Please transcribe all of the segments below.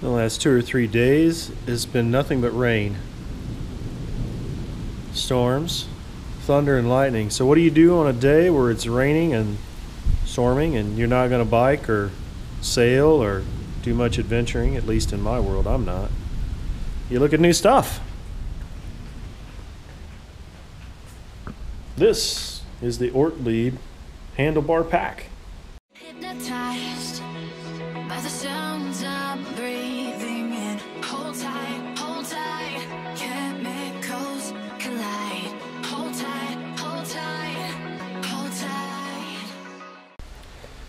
The last two or three days it's been nothing but rain, storms, thunder, and lightning. So, what do you do on a day where it's raining and storming and you're not going to bike or sail or do much adventuring? At least in my world, I'm not. You look at new stuff. This is the Ortlieb handlebar pack.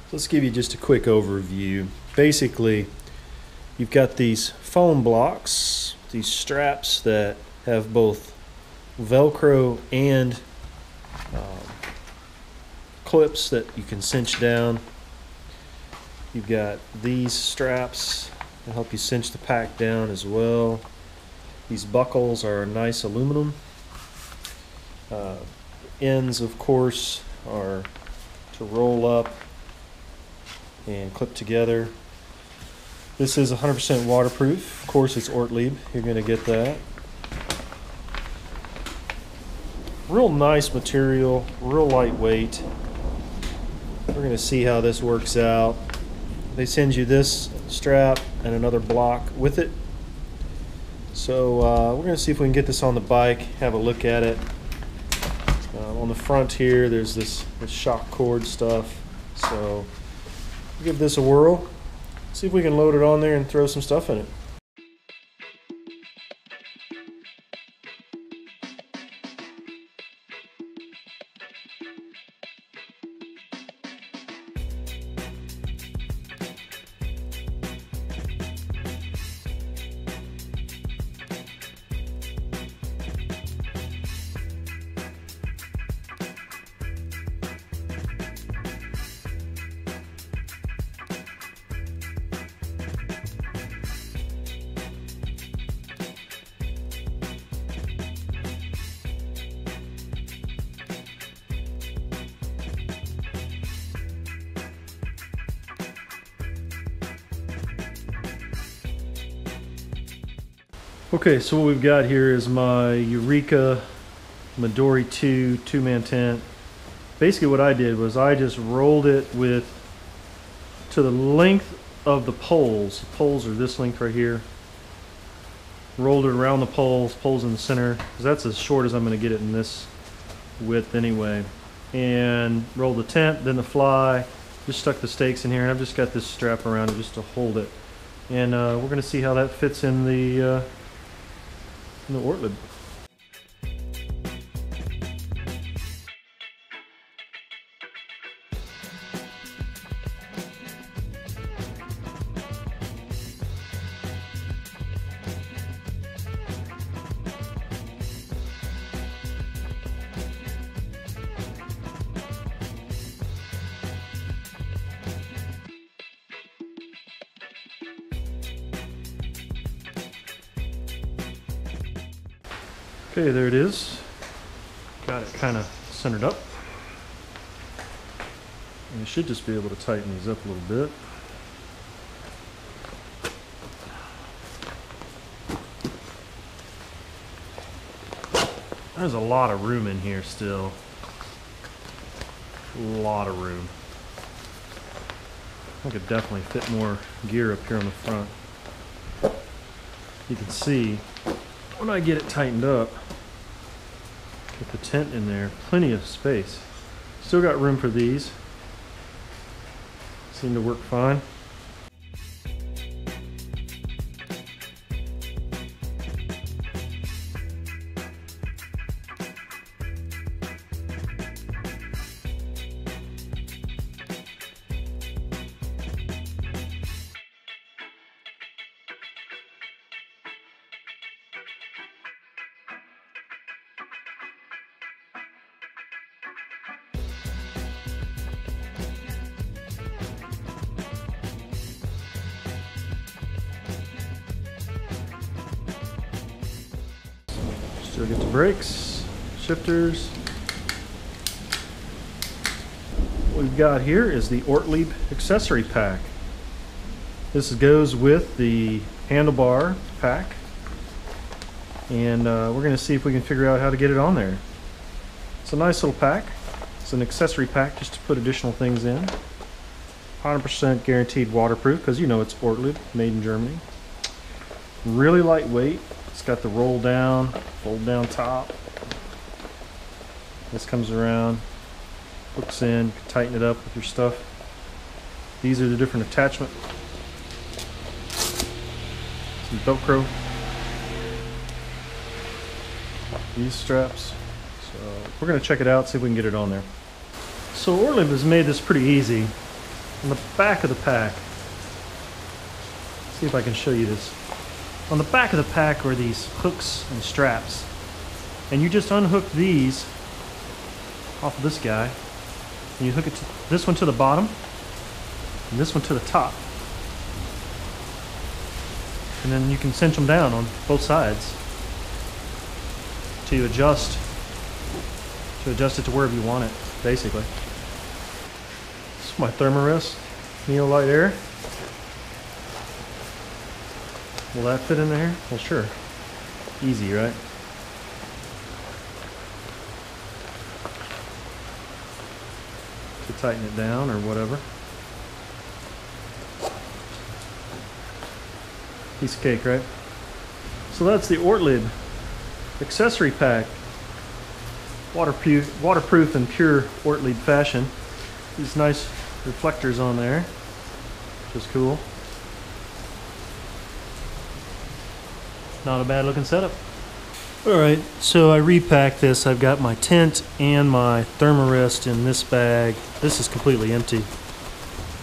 Let's give you just a quick overview. Basically, you've got these foam blocks, these straps that have both Velcro and um, clips that you can cinch down. You've got these straps to help you cinch the pack down as well. These buckles are nice aluminum. Uh, ends, of course, are to roll up and clip together. This is 100% waterproof. Of course, it's Ortlieb. You're going to get that. Real nice material, real lightweight. We're going to see how this works out. They send you this strap and another block with it. So uh, we're going to see if we can get this on the bike, have a look at it. Uh, on the front here, there's this, this shock cord stuff. So give this a whirl. See if we can load it on there and throw some stuff in it. Okay, so what we've got here is my Eureka Midori 2 two-man tent. Basically what I did was I just rolled it with to the length of the poles. The poles are this length right here. Rolled it around the poles, poles in the center, because that's as short as I'm going to get it in this width anyway. And rolled the tent, then the fly, just stuck the stakes in here, and I've just got this strap around it just to hold it. And uh, we're going to see how that fits in the uh, in the Ortlieb. Okay, there it is. Got it kind of centered up. And you should just be able to tighten these up a little bit. There's a lot of room in here still. A lot of room. I could definitely fit more gear up here on the front. You can see when I get it tightened up, with the tent in there, plenty of space. Still got room for these. Seem to work fine. Still get the brakes, shifters. What we've got here is the Ortlieb accessory pack. This goes with the handlebar pack. And uh, we're gonna see if we can figure out how to get it on there. It's a nice little pack. It's an accessory pack just to put additional things in. 100% guaranteed waterproof because you know it's Ortlieb, made in Germany. Really lightweight. It's got the roll down, fold down top. This comes around, hooks in, you can tighten it up with your stuff. These are the different attachment. Some Velcro. These straps. So we're gonna check it out, see if we can get it on there. So Ortlieb has made this pretty easy. On the back of the pack, see if I can show you this. On the back of the pack are these hooks and straps. And you just unhook these off of this guy. And you hook it to this one to the bottom and this one to the top. And then you can cinch them down on both sides to adjust to adjust it to wherever you want it, basically. This is my Thermarest Neolite Air. Will that fit in there? Well, sure. Easy, right? To tighten it down or whatever. Piece of cake, right? So that's the Ortlieb accessory pack. Waterproof, waterproof and pure Ortlieb fashion. These nice reflectors on there, which is cool. Not a bad looking setup. All right, so I repacked this. I've got my tent and my Thermarest in this bag. This is completely empty.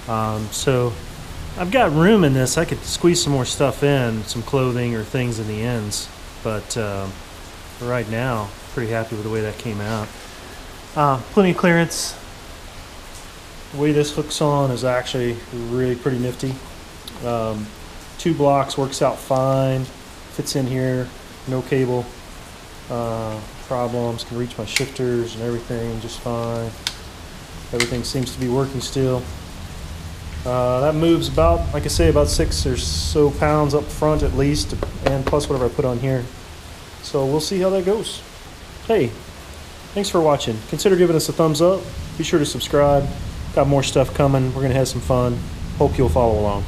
Um, so I've got room in this. I could squeeze some more stuff in, some clothing or things in the ends. But um, right now, pretty happy with the way that came out. Uh, plenty of clearance. The way this hooks on is actually really pretty nifty. Um, two blocks works out fine. Fits in here, no cable uh, problems. Can reach my shifters and everything just fine. Everything seems to be working still. Uh, that moves about, like I say, about six or so pounds up front at least, and plus whatever I put on here. So we'll see how that goes. Hey, thanks for watching. Consider giving us a thumbs up. Be sure to subscribe. Got more stuff coming. We're going to have some fun. Hope you'll follow along.